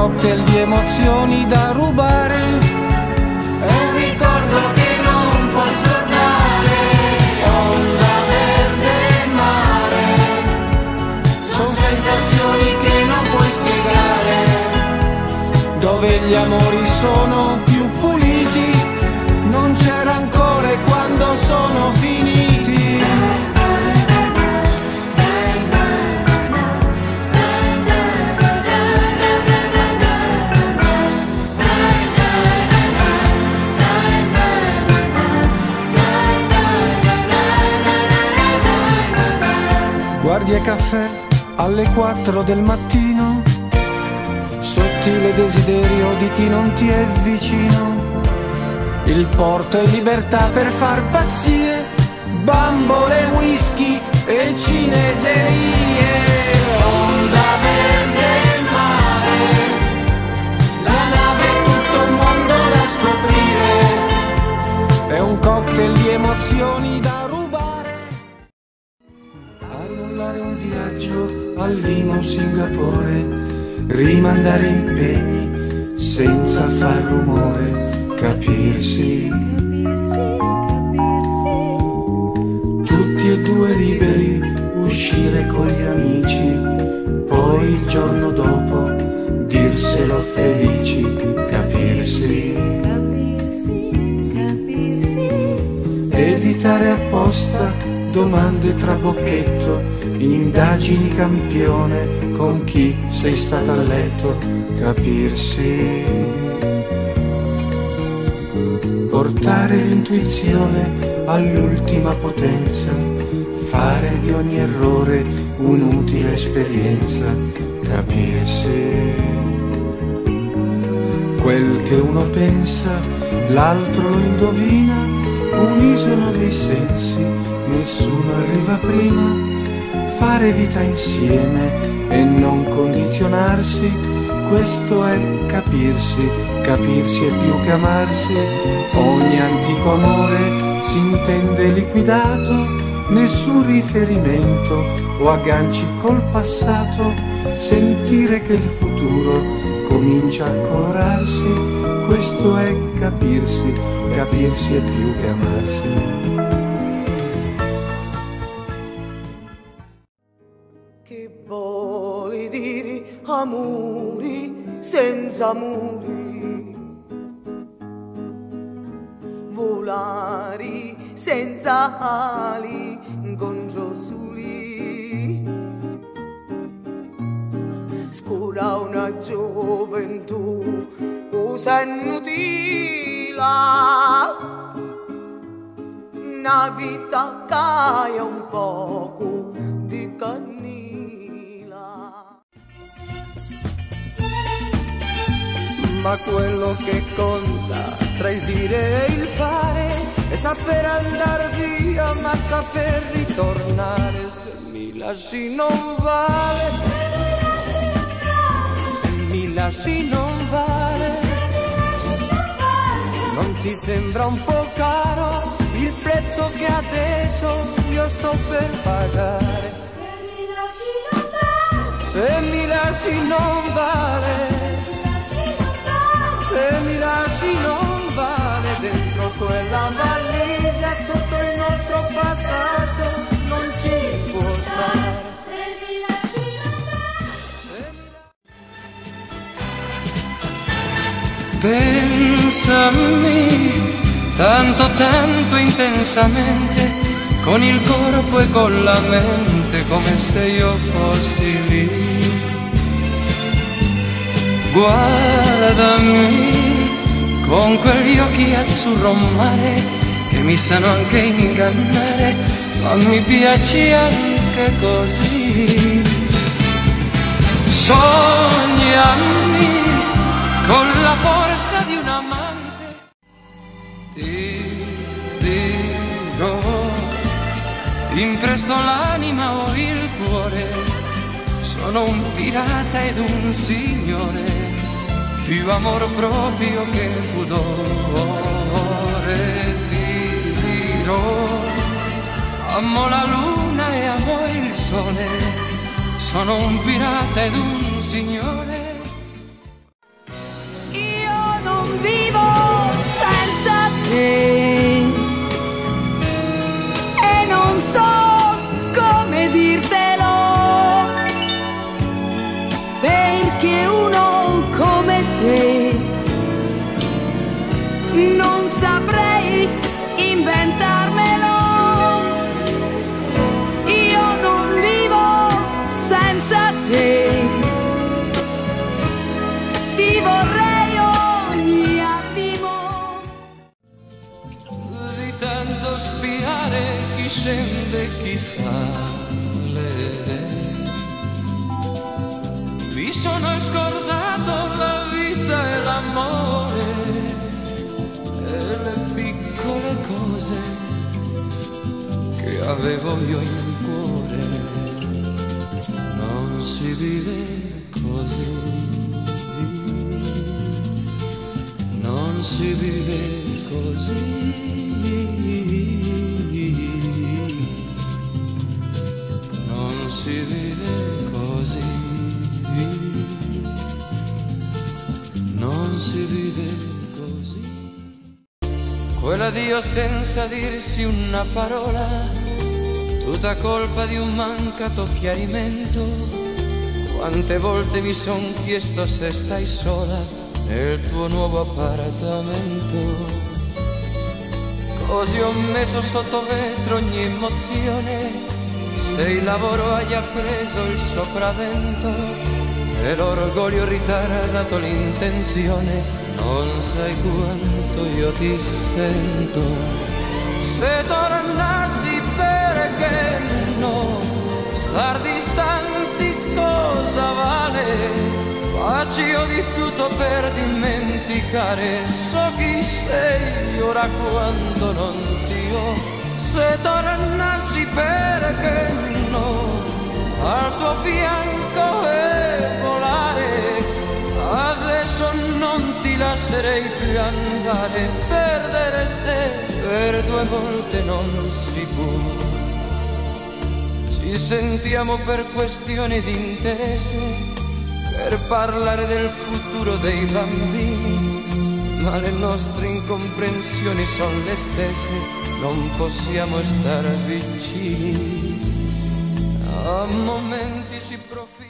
cocktail di emozioni da rubare. È un ricordo che non puoi scordare. Onda verde e mare. Sono sensazioni che non puoi spiegare. Dove gli amori sono Guardi e caffè alle 4 del mattino, sottile desiderio di chi non ti è vicino. Il porto è libertà per far pazzie, bambole, whisky e cineserie. Limo Singapore, rimandare impegni senza far rumore, capirsi. Tutti e due liberi, uscire con gli amici, poi il giorno dopo dirselo felici, capirsi. Evitare apposta domande trabocchetto, indagini campione con chi sei stata a letto, capirsi. Portare l'intuizione all'ultima potenza, fare di ogni errore un'utile esperienza, capirsi. Quel che uno pensa, l'altro lo indovina, unisono dei sensi, nessuno arriva prima. Fare vita insieme e non condizionarsi, questo è capirsi, capirsi è più che amarsi. Ogni antico amore si intende liquidato, nessun riferimento o agganci col passato, sentire che il futuro comincia a colorarsi, questo è capirsi, capirsi è più che amarsi. Senza muri? Senza ali incontro soli. Scura una gioventù cosa inutila. Una vita che un poco di cannila. Ma quello che conta tra il dire e il fare è saper andare via, ma saper ritornare. Se mi lasci non vale, se mi lasci non vale. Non ti sembra un po' caro il prezzo che adesso io sto per pagare? Se mi lasci non vale. Quella valigia tutto il nostro passato non ci può stare. Pensami tanto tanto intensamente con il corpo e con la mente come se io fossi lì. Guardami con quegli occhi azzurro mare che mi sanno anche ingannare, ma mi piace anche così. Sognami con la forza di un amante. Ti dirò, impresto l'anima o il cuore, sono un pirata ed un signore, più amor proprio che pudore. Ti dirò, amo la luna e amo il sole, sono un pirata ed un signore scende chi sale. Mi sono scordato la vita e l'amore e le piccole cose che avevo io in cuore. Non si vive così. Non si vive così. Si vive così. Non si vive così. Quell'addio senza dirsi una parola, tutta colpa di un mancato chiarimento. Quante volte mi son chiesto se stai sola nel tuo nuovo appartamento. Così ho messo sotto vetro ogni emozione, se il lavoro haya preso il sopravvento e l'orgoglio ritardato l'intenzione, non sai quanto io ti sento. Se tornassi perché no, star distanti cosa vale? Faccio io di tutto per dimenticare, so chi sei ora quando non ti ho. Se tornassi perché no, al tuo fianco e volare, adesso non ti lascerei più andare, perdere te per due volte non si può. Ci sentiamo per questioni di interesse per parlare del futuro dei bambini, ma le nostre incomprensioni sono le stesse, non possiamo stare vicini. A momenti si profila